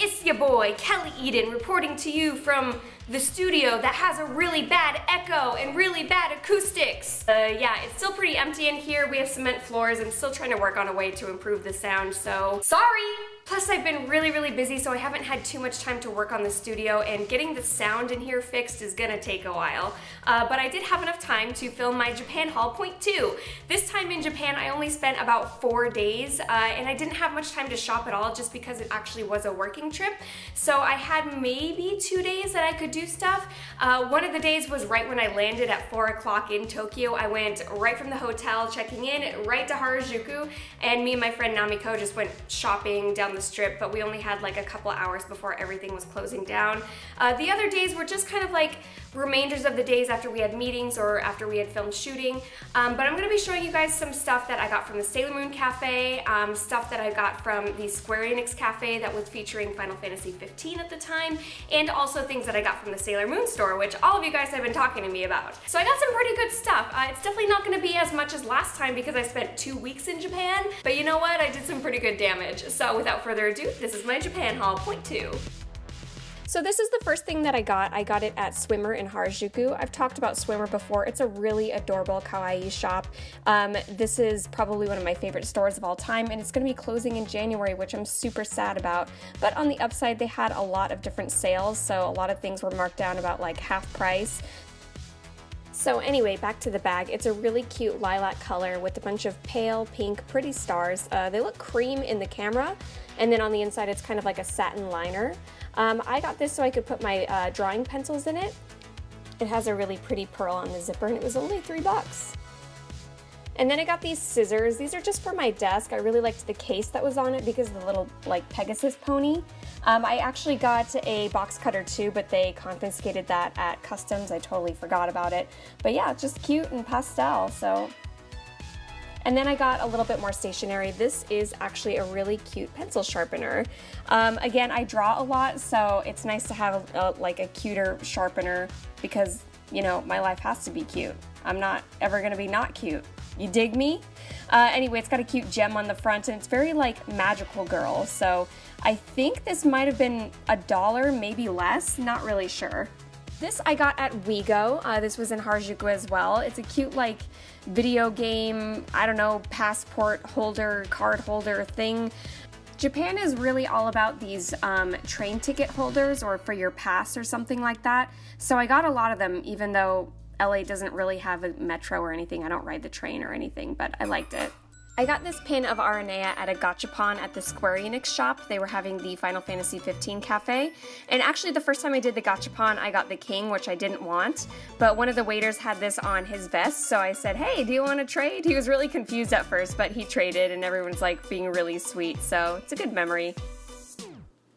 it's your boy, Kelly Eden, reporting to you from the studio that has a really bad echo and really bad acoustics. Uh, yeah, it's still pretty empty in here. We have cement floors and still trying to work on a way to improve the sound, so sorry! Plus I've been really, really busy, so I haven't had too much time to work on the studio, and getting the sound in here fixed is gonna take a while. Uh, but I did have enough time to film my Japan haul point two. This time in Japan, I only spent about four days, uh, and I didn't have much time to shop at all just because it actually was a working trip. So I had maybe two days that I could do stuff. Uh, one of the days was right when I landed at four o'clock in Tokyo. I went right from the hotel, checking in, right to Harajuku, and me and my friend Namiko just went shopping down the strip, but we only had like a couple hours before everything was closing down. Uh, the other days were just kind of like remainders of the days after we had meetings or after we had filmed shooting. Um, but I'm gonna be showing you guys some stuff that I got from the Sailor Moon Cafe, um, stuff that I got from the Square Enix Cafe that was featuring Final Fantasy 15 at the time, and also things that I got from the Sailor Moon store, which all of you guys have been talking to me about. So I got some pretty good stuff. Uh, it's definitely not gonna be as much as last time because I spent two weeks in Japan, but you know what? I did some pretty good damage. So without further ado, this is my Japan haul, point two. So this is the first thing that I got. I got it at Swimmer in Harajuku. I've talked about Swimmer before. It's a really adorable kawaii shop. Um, this is probably one of my favorite stores of all time, and it's going to be closing in January, which I'm super sad about. But on the upside, they had a lot of different sales, so a lot of things were marked down about like half price. So anyway, back to the bag. It's a really cute lilac color with a bunch of pale pink pretty stars. Uh, they look cream in the camera, and then on the inside it's kind of like a satin liner. Um, I got this so I could put my uh, drawing pencils in it. It has a really pretty pearl on the zipper and it was only three bucks. And then I got these scissors. These are just for my desk. I really liked the case that was on it because of the little like Pegasus pony. Um, I actually got a box cutter too, but they confiscated that at customs. I totally forgot about it. But yeah, just cute and pastel. So and then I got a little bit more stationery. This is actually a really cute pencil sharpener. Um, again, I draw a lot, so it's nice to have a, a, like a cuter sharpener because, you know, my life has to be cute. I'm not ever gonna be not cute. You dig me? Uh, anyway, it's got a cute gem on the front and it's very like magical girl. So I think this might have been a dollar, maybe less, not really sure. This I got at Wego. Uh, this was in Harajuku as well. It's a cute like video game, I don't know, passport holder, card holder thing. Japan is really all about these um, train ticket holders or for your pass or something like that. So I got a lot of them even though LA doesn't really have a metro or anything. I don't ride the train or anything, but I liked it. I got this pin of Aranea at a gachapon at the Square Enix shop. They were having the Final Fantasy 15 cafe. And actually the first time I did the gachapon, I got the king, which I didn't want. But one of the waiters had this on his vest, so I said, hey, do you want to trade? He was really confused at first, but he traded and everyone's like being really sweet, so it's a good memory.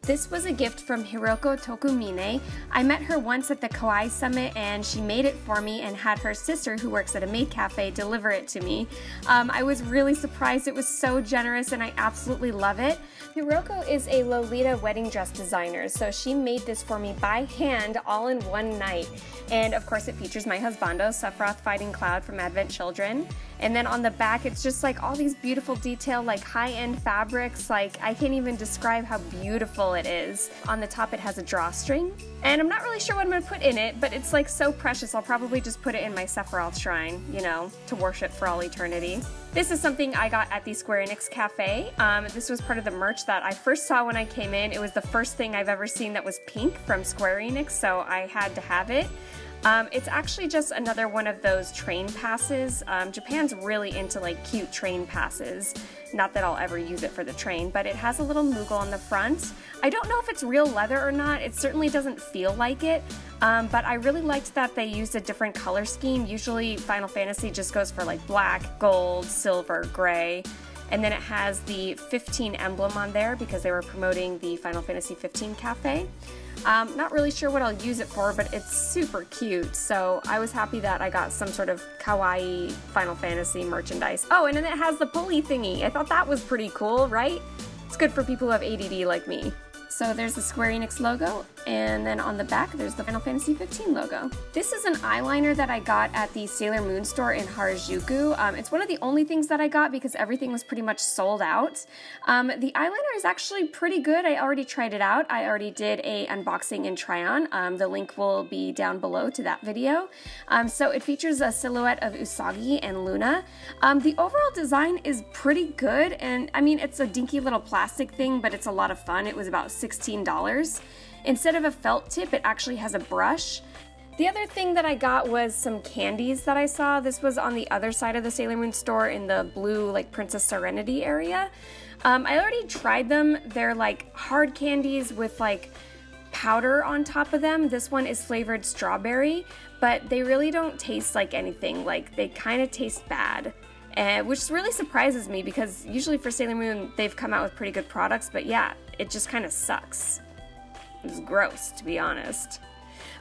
This was a gift from Hiroko Tokumine. I met her once at the Kawaii Summit and she made it for me and had her sister, who works at a maid cafe, deliver it to me. Um, I was really surprised. It was so generous and I absolutely love it. Hiroko is a Lolita wedding dress designer, so she made this for me by hand all in one night. And of course, it features my husbando, Sephiroth Fighting Cloud from Advent Children. And then on the back, it's just like all these beautiful detail, like high-end fabrics. Like I can't even describe how beautiful it is. On the top, it has a drawstring. And I'm not really sure what I'm gonna put in it, but it's like so precious. I'll probably just put it in my Sephiroth shrine, you know, to worship for all eternity. This is something I got at the Square Enix Cafe. Um, this was part of the merch that I first saw when I came in. It was the first thing I've ever seen that was pink from Square Enix, so I had to have it. Um, it's actually just another one of those train passes. Um, Japan's really into like cute train passes. Not that I'll ever use it for the train, but it has a little Moogle on the front. I don't know if it's real leather or not. It certainly doesn't feel like it, um, but I really liked that they used a different color scheme. Usually Final Fantasy just goes for like black, gold, silver, gray. And then it has the 15 emblem on there because they were promoting the Final Fantasy 15 cafe. Um, not really sure what I'll use it for, but it's super cute. So I was happy that I got some sort of kawaii Final Fantasy merchandise. Oh, and then it has the pulley thingy. I thought that was pretty cool, right? It's good for people who have ADD like me. So there's the Square Enix logo, and then on the back there's the Final Fantasy 15 logo. This is an eyeliner that I got at the Sailor Moon store in Harajuku. Um, it's one of the only things that I got because everything was pretty much sold out. Um, the eyeliner is actually pretty good. I already tried it out. I already did a unboxing and try on. Um, the link will be down below to that video. Um, so it features a silhouette of Usagi and Luna. Um, the overall design is pretty good, and I mean, it's a dinky little plastic thing, but it's a lot of fun. It was about $16. Instead of a felt tip, it actually has a brush. The other thing that I got was some candies that I saw. This was on the other side of the Sailor Moon store in the blue, like Princess Serenity area. Um, I already tried them. They're like hard candies with like powder on top of them. This one is flavored strawberry, but they really don't taste like anything. Like they kind of taste bad. And, which really surprises me because usually for Sailor Moon they've come out with pretty good products, but yeah, it just kind of sucks. It's gross, to be honest.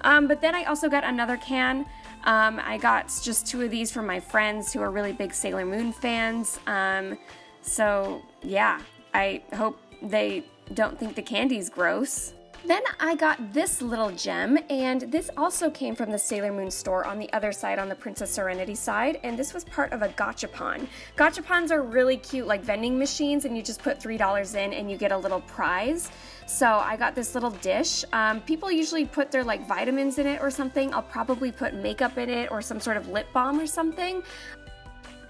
Um, but then I also got another can. Um, I got just two of these from my friends who are really big Sailor Moon fans. Um, so yeah, I hope they don't think the candy's gross. Then I got this little gem, and this also came from the Sailor Moon store on the other side, on the Princess Serenity side, and this was part of a gachapon. Gachapons are really cute, like vending machines, and you just put $3 in and you get a little prize. So I got this little dish. Um, people usually put their like vitamins in it or something. I'll probably put makeup in it or some sort of lip balm or something.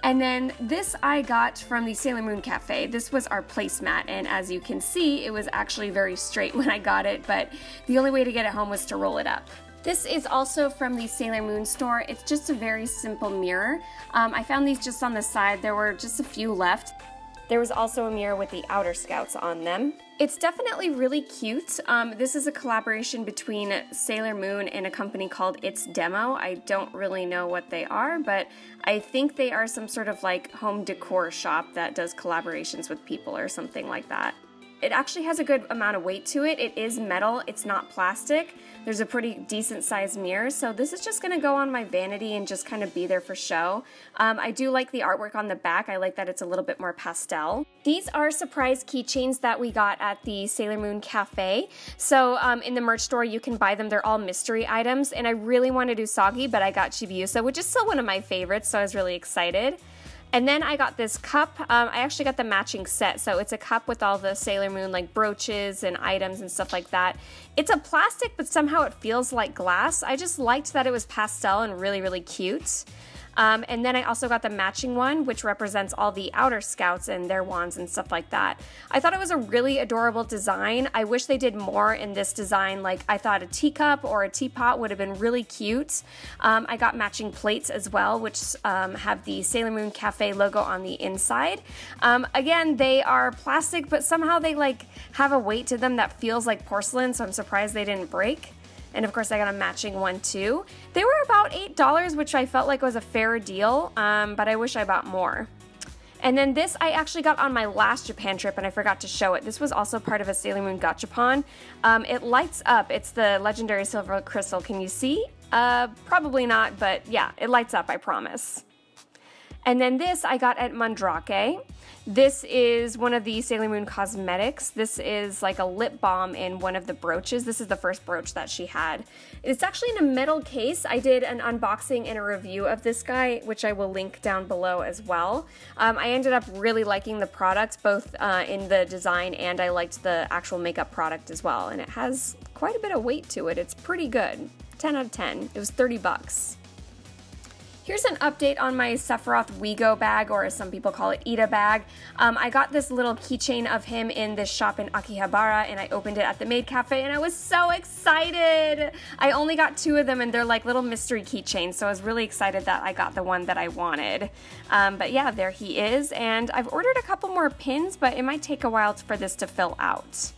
And then this I got from the Sailor Moon Cafe. This was our placemat, and as you can see, it was actually very straight when I got it, but the only way to get it home was to roll it up. This is also from the Sailor Moon store. It's just a very simple mirror. Um, I found these just on the side. There were just a few left. There was also a mirror with the Outer Scouts on them. It's definitely really cute. Um, this is a collaboration between Sailor Moon and a company called ITS'DEMO. I don't really know what they are, but I think they are some sort of like home decor shop that does collaborations with people or something like that. It actually has a good amount of weight to it. It is metal, it's not plastic. There's a pretty decent sized mirror, so this is just gonna go on my vanity and just kind of be there for show. Um, I do like the artwork on the back. I like that it's a little bit more pastel. These are surprise keychains that we got at the Sailor Moon Cafe. So um, in the merch store, you can buy them. They're all mystery items, and I really wanted Usagi, but I got Chibiusa, which is still one of my favorites, so I was really excited. And then I got this cup. Um, I actually got the matching set. So it's a cup with all the Sailor Moon like brooches and items and stuff like that. It's a plastic, but somehow it feels like glass. I just liked that it was pastel and really, really cute. Um, and then I also got the matching one, which represents all the outer scouts and their wands and stuff like that. I thought it was a really adorable design. I wish they did more in this design. Like I thought a teacup or a teapot would have been really cute. Um, I got matching plates as well, which um, have the Sailor Moon Cafe logo on the inside. Um, again, they are plastic, but somehow they like have a weight to them that feels like porcelain, so I'm surprised they didn't break. And of course, I got a matching one too. They were about $8, which I felt like was a fair deal, um, but I wish I bought more. And then this I actually got on my last Japan trip and I forgot to show it. This was also part of a Sailor Moon Gachapon. Um, it lights up. It's the legendary silver crystal. Can you see? Uh, probably not, but yeah, it lights up, I promise. And then this I got at Mandarake. This is one of the Sailor Moon cosmetics. This is like a lip balm in one of the brooches. This is the first brooch that she had. It's actually in a metal case. I did an unboxing and a review of this guy, which I will link down below as well. Um, I ended up really liking the product, both uh, in the design and I liked the actual makeup product as well. And it has quite a bit of weight to it. It's pretty good. 10 out of 10. It was 30 bucks. Here's an update on my Sephiroth WeGo bag, or as some people call it, ita bag. Um, I got this little keychain of him in this shop in Akihabara, and I opened it at the Maid Cafe, and I was so excited! I only got two of them, and they're like little mystery keychains, so I was really excited that I got the one that I wanted. Um, but yeah, there he is, and I've ordered a couple more pins, but it might take a while for this to fill out.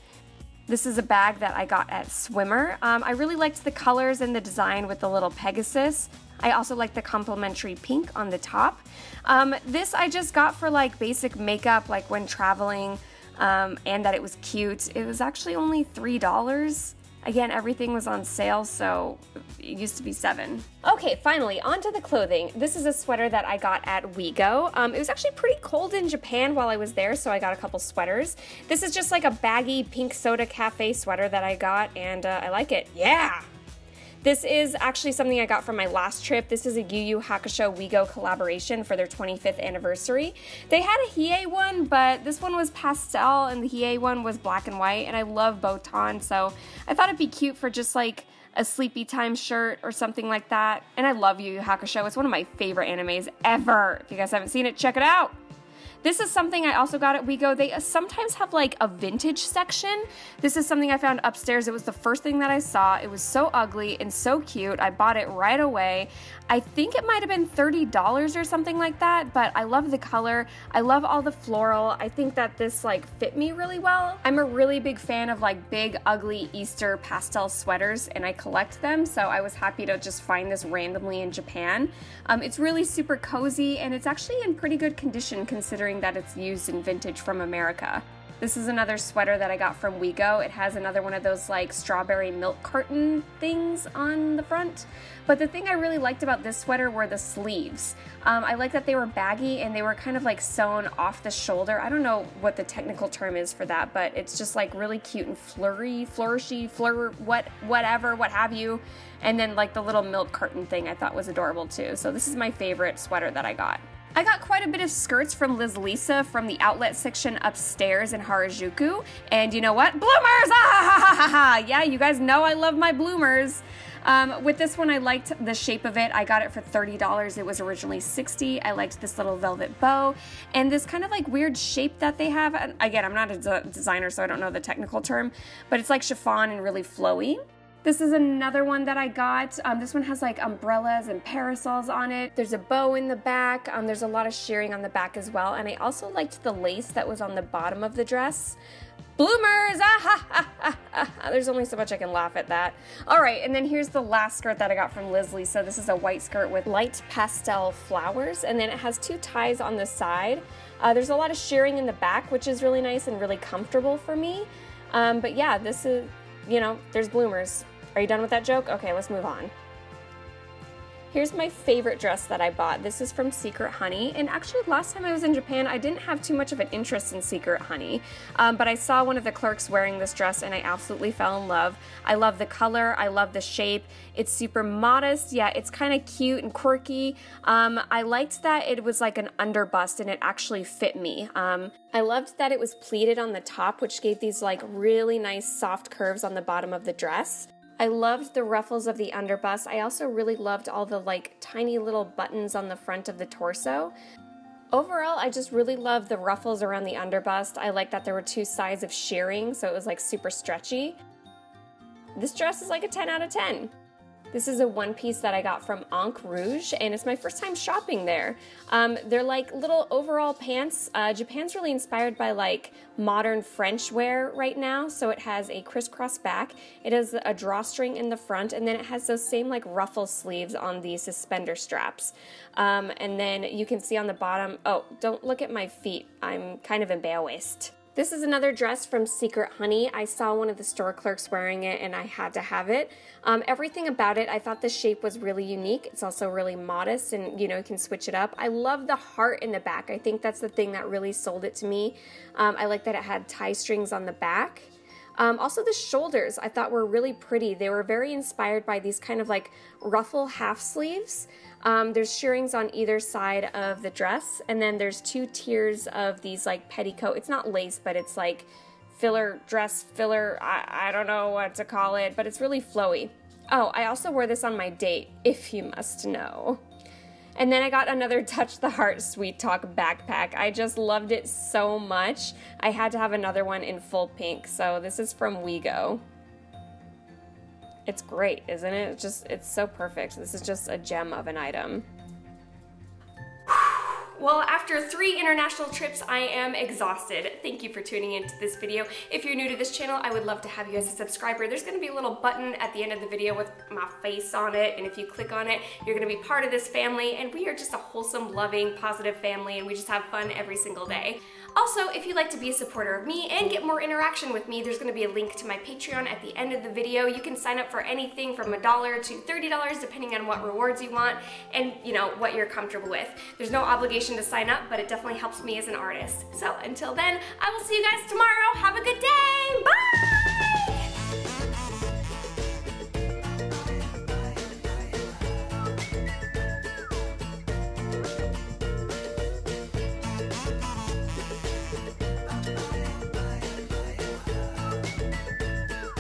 This is a bag that I got at Swimmer. Um, I really liked the colors and the design with the little Pegasus. I also like the complementary pink on the top. Um, this I just got for like basic makeup, like when traveling, um, and that it was cute. It was actually only $3. Again, everything was on sale, so it used to be seven. Okay, finally, onto the clothing. This is a sweater that I got at WeGo. Um, it was actually pretty cold in Japan while I was there, so I got a couple sweaters. This is just like a baggy pink soda cafe sweater that I got, and uh, I like it. Yeah! This is actually something I got from my last trip. This is a Yu Yu Hakusho WeGo collaboration for their 25th anniversary. They had a Hiei one, but this one was pastel and the Hiei one was black and white, and I love Botan, so I thought it'd be cute for just like a sleepy time shirt or something like that. And I love Yu Yu Hakusho. It's one of my favorite animes ever. If you guys haven't seen it, check it out. This is something I also got at WeGo. They sometimes have like a vintage section. This is something I found upstairs. It was the first thing that I saw. It was so ugly and so cute. I bought it right away. I think it might have been $30 or something like that, but I love the color. I love all the floral. I think that this like fit me really well. I'm a really big fan of like big, ugly Easter pastel sweaters and I collect them, so I was happy to just find this randomly in Japan. Um, it's really super cozy and it's actually in pretty good condition considering that it's used in vintage from America. This is another sweater that I got from WeGo. It has another one of those like strawberry milk carton things on the front. But the thing I really liked about this sweater were the sleeves. Um, I like that they were baggy and they were kind of like sewn off the shoulder. I don't know what the technical term is for that, but it's just like really cute and flurry, flourishy, fleur, what, whatever, what have you. And then like the little milk carton thing I thought was adorable too. So this is my favorite sweater that I got. I got quite a bit of skirts from Liz Lisa from the outlet section upstairs in Harajuku. And you know what? Bloomers! Ah, ha, ha, ha. Yeah, you guys know I love my bloomers. Um, with this one, I liked the shape of it. I got it for $30. It was originally 60 I liked this little velvet bow and this kind of like weird shape that they have. Again, I'm not a de designer, so I don't know the technical term, but it's like chiffon and really flowy. This is another one that I got. Um, this one has like umbrellas and parasols on it. There's a bow in the back. Um, there's a lot of shirring on the back as well. And I also liked the lace that was on the bottom of the dress. Bloomers! Ah, ha, ha, ha. There's only so much I can laugh at that. All right, and then here's the last skirt that I got from Liz So This is a white skirt with light pastel flowers, and then it has two ties on the side. Uh, there's a lot of shirring in the back, which is really nice and really comfortable for me. Um, but yeah, this is, you know, there's bloomers. Are you done with that joke? Okay, let's move on. Here's my favorite dress that I bought. This is from Secret Honey. And actually, last time I was in Japan, I didn't have too much of an interest in Secret Honey. Um, but I saw one of the clerks wearing this dress and I absolutely fell in love. I love the color. I love the shape. It's super modest. Yeah, it's kind of cute and quirky. Um, I liked that it was like an underbust and it actually fit me. Um, I loved that it was pleated on the top, which gave these like really nice soft curves on the bottom of the dress. I loved the ruffles of the underbust. I also really loved all the like tiny little buttons on the front of the torso. Overall, I just really love the ruffles around the underbust. I like that there were two sides of shearing, so it was like super stretchy. This dress is like a 10 out of 10. This is a one piece that I got from Ank Rouge, and it's my first time shopping there. Um, they're like little overall pants. Uh, Japan's really inspired by like modern French wear right now, so it has a crisscross back. It has a drawstring in the front, and then it has those same like ruffle sleeves on the suspender straps. Um, and then you can see on the bottom, oh, don't look at my feet. I'm kind of in waist. This is another dress from Secret Honey. I saw one of the store clerks wearing it and I had to have it. Um, everything about it, I thought the shape was really unique. It's also really modest and you know, you can switch it up. I love the heart in the back. I think that's the thing that really sold it to me. Um, I like that it had tie strings on the back. Um, also, the shoulders I thought were really pretty. They were very inspired by these kind of like ruffle half sleeves. Um, there's shirrings on either side of the dress, and then there's two tiers of these like petticoat. It's not lace, but it's like filler dress filler. I, I don't know what to call it, but it's really flowy. Oh, I also wore this on my date, if you must know. And then I got another Touch the Heart Sweet Talk backpack. I just loved it so much. I had to have another one in full pink. So this is from WeGo. It's great, isn't it? It's just, it's so perfect. This is just a gem of an item. Well, after three international trips, I am exhausted. Thank you for tuning into this video. If you're new to this channel, I would love to have you as a subscriber. There's gonna be a little button at the end of the video with my face on it, and if you click on it, you're gonna be part of this family, and we are just a wholesome, loving, positive family, and we just have fun every single day. Also, if you'd like to be a supporter of me and get more interaction with me, there's gonna be a link to my Patreon at the end of the video. You can sign up for anything from a dollar to $30 depending on what rewards you want and you know what you're comfortable with. There's no obligation to sign up, but it definitely helps me as an artist. So until then, I will see you guys tomorrow. Have a good day. Bye!